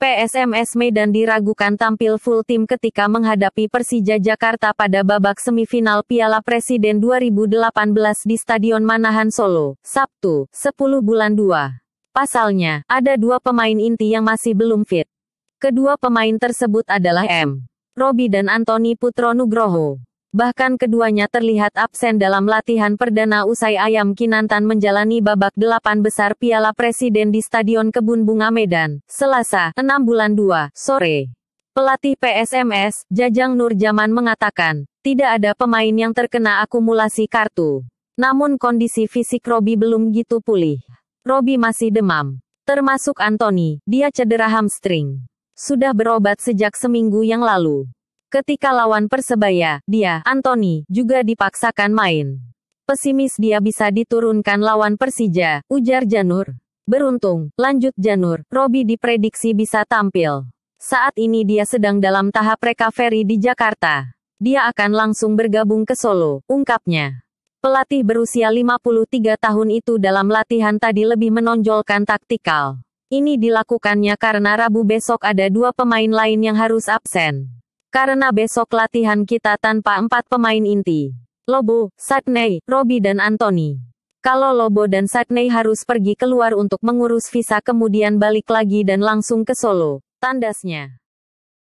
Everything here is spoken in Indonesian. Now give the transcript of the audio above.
PSMS Medan diragukan tampil full tim ketika menghadapi Persija Jakarta pada babak semifinal Piala Presiden 2018 di Stadion Manahan Solo, Sabtu, 10 bulan 2. Pasalnya, ada dua pemain inti yang masih belum fit. Kedua pemain tersebut adalah M. Robi dan Antoni Putro Nugroho. Bahkan keduanya terlihat absen dalam latihan perdana usai Ayam Kinantan menjalani babak delapan besar Piala Presiden di Stadion Kebun Bunga Medan, Selasa, 6 bulan 2, sore. Pelatih PSMS, Jajang Nurjaman mengatakan, tidak ada pemain yang terkena akumulasi kartu. Namun kondisi fisik Robi belum gitu pulih. Robi masih demam. Termasuk Anthony, dia cedera hamstring. Sudah berobat sejak seminggu yang lalu. Ketika lawan Persebaya, dia, Anthony, juga dipaksakan main. Pesimis dia bisa diturunkan lawan Persija, ujar Janur. Beruntung, lanjut Janur, Robi diprediksi bisa tampil. Saat ini dia sedang dalam tahap recovery di Jakarta. Dia akan langsung bergabung ke Solo, ungkapnya. Pelatih berusia 53 tahun itu dalam latihan tadi lebih menonjolkan taktikal. Ini dilakukannya karena Rabu besok ada dua pemain lain yang harus absen. Karena besok latihan kita tanpa empat pemain inti. Lobo, Satney, Robi dan Anthony. Kalau Lobo dan Satney harus pergi keluar untuk mengurus visa kemudian balik lagi dan langsung ke Solo, tandasnya.